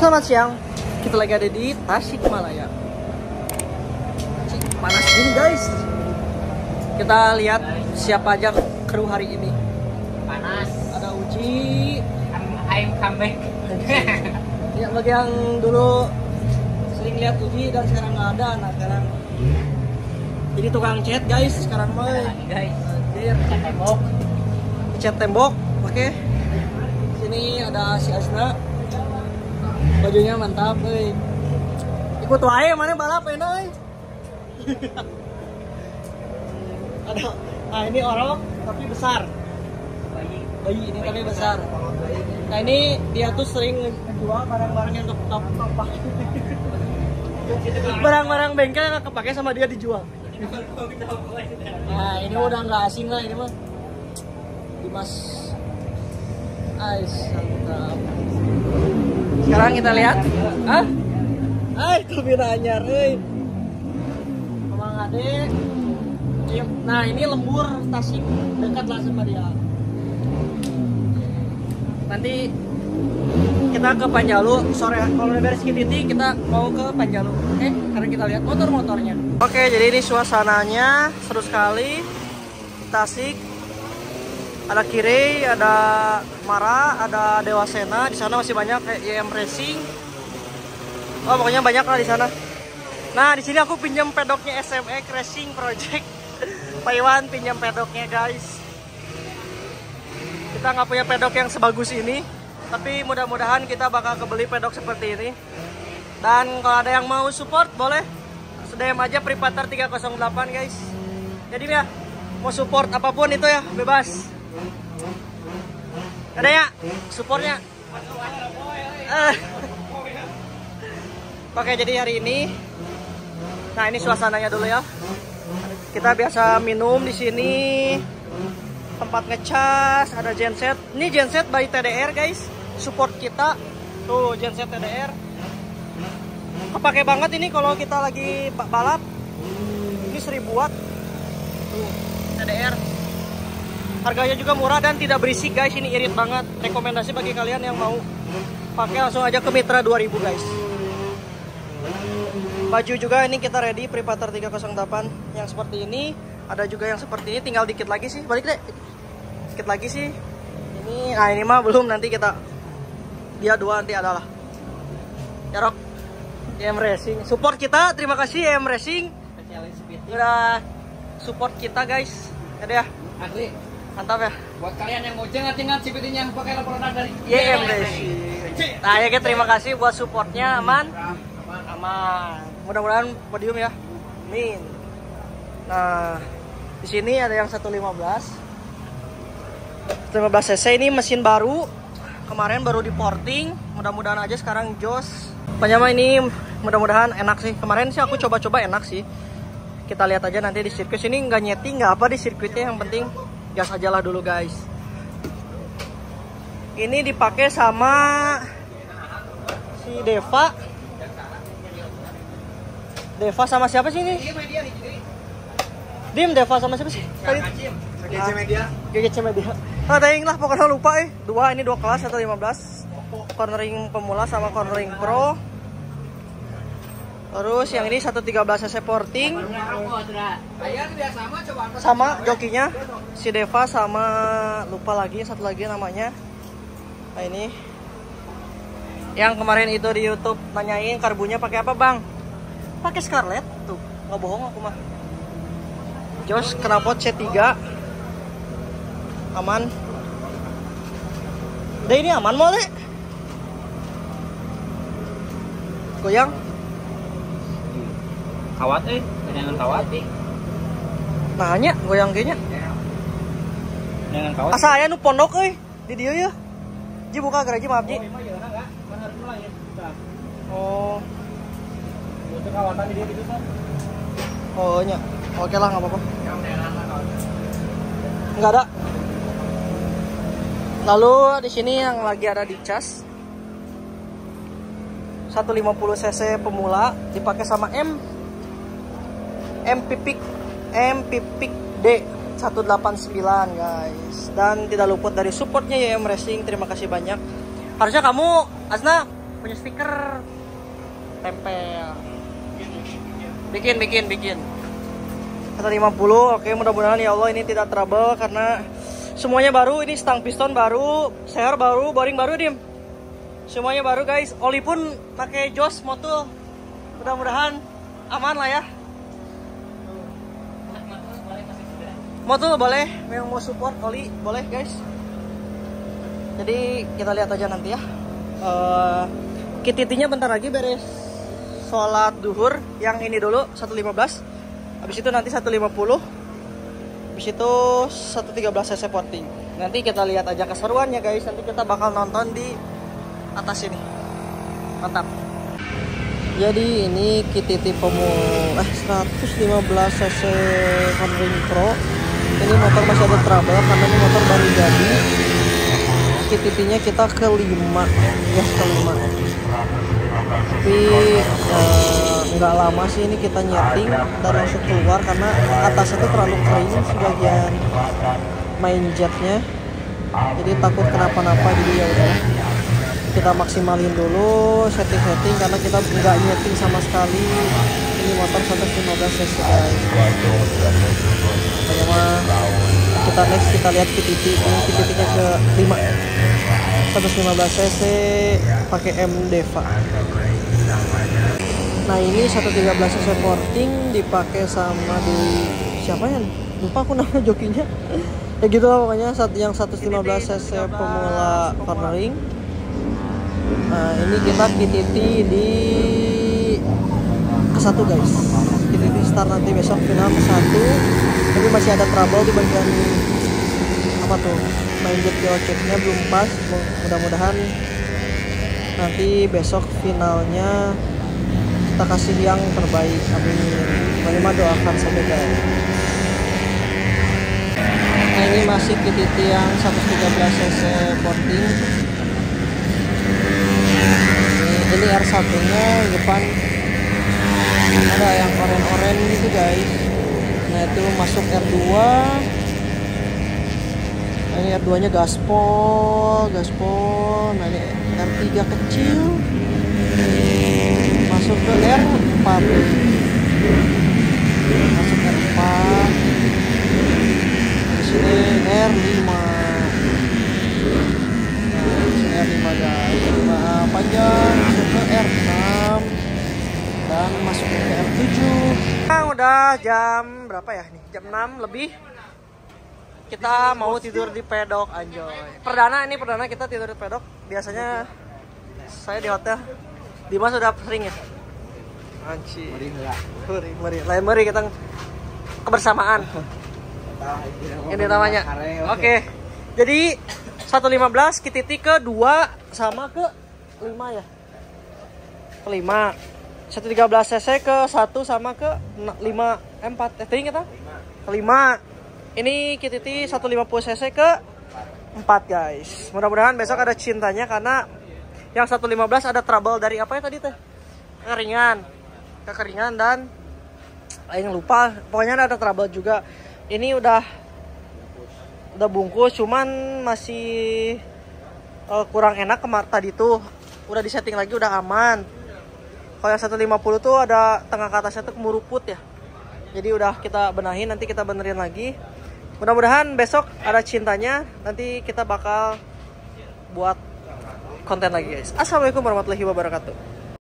Selamat siang. Kita lagi ada di Tasikmalaya. Panas gini guys. Kita lihat siapa aja kru hari ini. panas Ada Uji. I'm, I'm comeback Ya bagi yang dulu sering lihat Uji dan sekarang nggak ada. Nah sekarang jadi tukang chat guys sekarang mah. guys Anjir. cat tembok Cat tembok. Oke. Sini ada si Asna. Bajunya mantap, euy. Ikut wae mana balap ya, euy. ada nah ini orok tapi besar. bayi Bayi ini tapi besar. Nah ini dia tuh sering ngejual barang-barang yang untuk top Barang-barang bengkel yang kepake sama dia dijual. Nah ini udah nggak asing lah ini mah. Dimas Ais mantap. Sekarang kita lihat. Ah? Ay, turbina anyar. Mamang Ade. Iya, Nah, ini lembur Tasik dekat lah sama dia. Nanti kita ke Panjalu sore kalau udah beres Kititi kita mau ke Panjalu oke karena kita lihat motor-motornya oke jadi ini suasananya seru sekali Tasik ada Kiri ada Mara ada Dewasena. Di sana masih banyak kayak YM Racing. Oh pokoknya banyak lah di sana. Nah di sini aku pinjam pedoknya SMX Racing Project. Pak pinjam pedoknya guys. Kita nggak punya pedok yang sebagus ini tapi mudah-mudahan kita bakal kebeli pedok seperti ini. Dan kalau ada yang mau support boleh. DM aja Pripater 308 guys. Jadi ya mau support apa pun itu ya bebas ada ya? Supportnya? Eh. Oke jadi hari ini nah ini suasananya dulu ya. Kita biasa minum di sini tempat ngecas ada genset. Ini genset by TDR guys. Support kita. Tuh genset TDR kepake banget ini kalau kita lagi ba- balap. Ini 1000 watt. Tuh TDR harganya juga murah dan tidak berisik guys. Ini irit banget. Rekomendasi bagi kalian yang mau pakai langsung aja ke Mitra 2000 guys. Baju juga ini kita ready Pripater 308 yang seperti ini ada juga yang seperti ini. Tinggal dikit lagi sih. Balik deh. Dikit lagi sih. Ini nah ini mah belum. Nanti kita dia dua nanti adalah ya YM Racing. Support kita. Terima kasih YM Racing. Udah support kita guys. Ada ya? Asli mantap ya. Buat kalian yang mau jengat-jengat CVT-nya pakai produk dari YM nah ya terima kasih buat supportnya aman. aman. Aman. Mudah-mudahan podium ya. Amin. Nah di sini ada yang 115 115 cc. Ini mesin baru. Kemarin baru di porting. Mudah-mudahan aja sekarang jos. Pokoknya ini mudah-mudahan enak sih. Kemarin sih aku coba-coba enak sih. Kita lihat aja nanti di sirkuit sini nggak nyeting nggak apa di sirkuitnya yang penting gas aja lah dulu guys ini dipakai sama si Deva Deva sama siapa sih ini? Dim Deva sama siapa sih? Tadi GC Media GGC Media. Nah, tayang lah pokoknya lupa eh. Dua ini dua kelas atau 15. Cornering pemula sama cornering pro. Terus yang ini 113 cc porting sama jokinya si Deva sama lupa lagi satu lagi namanya. Nah ini yang kemarin itu di YouTube nanyain karbunya pakai apa bang? Pakai Scarlett tuh nggak bohong aku mah. Jos knalpot C3 aman. Deh ini aman mau deh. Goyang. Kawat eh jangan kawat eh Nanya goyang kayaknya. jangan kawat Asa aya nu pondok euy di dieu ya. Ji buka gereja maaf Ji. harus mulai ya Oh, untuk kawatan di dia gitu kan oh nya. Oke lah nggak apa-apa. Nggak ada. Lalu di sini yang lagi ada di cas 150 cc pemula dipakai sama M M Pipik M Pipik D 189 guys. Dan tidak luput dari supportnya YM Racing. Terima kasih banyak. Harusnya kamu Asna punya stiker. Tempel. Bikin bikin bikin. 150 oke mudah-mudahan ya Allah ini tidak trouble karena semuanya baru. Ini stang piston baru seher baru boring baru dim. Semuanya baru guys. Oli pun pakai jos motul. Mudah-mudahan aman lah ya motul boleh. Yang mau support oli boleh guys. Jadi kita lihat aja nanti ya. Uh, kititinya bentar lagi beres sholat duhur yang ini dulu 115 habis itu nanti 150 habis itu 113 cc porting nanti kita lihat aja keseruannya guys. Nanti kita bakal nonton di atas ini. Mantap. Jadi ini KTT pemula eh 115 cc Honring Pro ini motor masih ada trouble karena ini motor baru jadi. KTT nya kita ke 5 ya ke 5 tapi eh, nggak lama sih ini kita nyeting dan langsung keluar karena atasnya itu terlalu kering sebagian main jetnya. Jadi takut kenapa-napa jadi ya udah. Kita maksimalin dulu setting-setting karena kita nggak nyeting sama sekali ini motor 115 cc guys kita next kita lihat PTT ini PTT nya ke 5 115 cc pakai M Deva. Nah ini 113 cc porting dipakai sama di siapa ya? Lupa aku nama jokinya. Ya gitu lah pokoknya yang 115 cc pemula cornering. Nah ini kita PTT di ke satu guys. PTT start nanti besok final ke satu. Tapi masih ada trouble di bagian apa tuh main jet geoceknya belum pas. Mudah-mudahan nanti besok finalnya kita kasih yang terbaik. Amin. Bagaimana doakan saja guys. Nah ini masih KTT yang 113 cc porting ini R1 nya depan ada yang oren-oren gitu guys. Nah itu masuk R2 nah, ini R2 nya gaspol gaspol. Nah ini R3 kecil. Masuk ke R4 masuk R4 di sini R5 nah di sini R5 guys R5 panjang masuk ke R6 dan masuk ke R7 udah jam berapa ya nih? Jam 6 lebih. Kita mau tidur di pedok anjoy perdana ini perdana kita tidur di pedok. Biasanya saya di hotel. Dimas sudah sering ya? Anci meri meri meri. Lain meri kita kebersamaan. Ini namanya. Oke. Okay. jadi 115 kititi ke 2 sama ke 5 ya? Ke 5 113 cc ke 1 sama ke 5 M4 eh tadi kita ke 5 ini KTT 150 cc ke 4 guys. Mudah-mudahan besok ada cintanya karena yang 115 ada trouble dari apa ya tadi teh? Keringan kekeringan dan yang lupa. Pokoknya ada trouble juga. Ini udah udah bungkus cuman masih uh, kurang enak kemar tadi tuh. Udah disetting lagi udah aman kalau yang 150 tuh ada tengah ke atasnya tuh kemuruput ya. Jadi udah kita benahin nanti kita benerin lagi. Mudah-mudahan besok ada cintanya nanti kita bakal buat konten lagi guys. Assalamualaikum warahmatullahi wabarakatuh